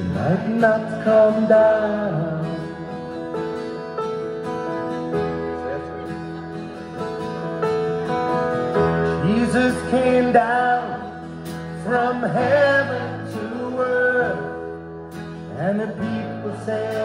she might not come down. Jesus came down from heaven to earth, and the people said,